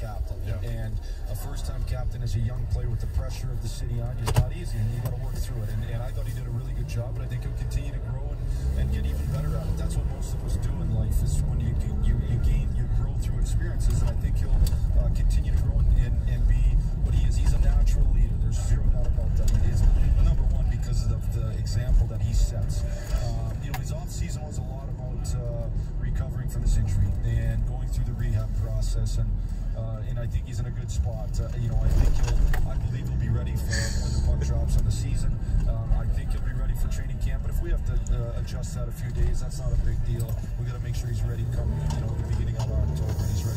captain. Yeah. And a first-time captain as a young player with the pressure of the city on you is not easy, and you got to work through it. And, and I thought he did a really good job, and I think he'll continue to grow and, and get even better at it. That's what most of us do in life is when you you, you gain, you grow through experiences, and I think he'll uh, continue to grow and, and, and be what he is. He's a natural leader. There's zero doubt about that. He's number one because of the example that he sets. Um, you know, his off season was a lot about uh, recovering from his injury and going through the rehab process, and uh, and I think he's in a good spot. Uh, you know, I think he'll, I believe he'll be ready for when the puck drops on the season. Um, I think he'll be ready for training camp, but if we have to uh, adjust that a few days, that's not a big deal. We got to make sure he's ready come you know the beginning of October he's ready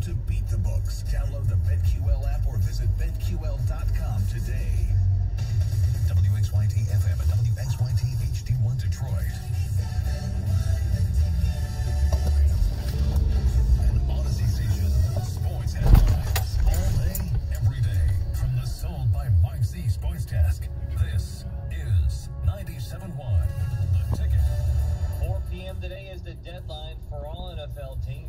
To beat the books. Download the BetQL app or visit BetQL.com today. WXYT FM and WXYT HD1 Detroit. Audacy station. Sports. All day, every day. From the Sold by Mike Z Sports Desk. This is 97.1 The Ticket. 4 p.m. today is the deadline for all NFL teams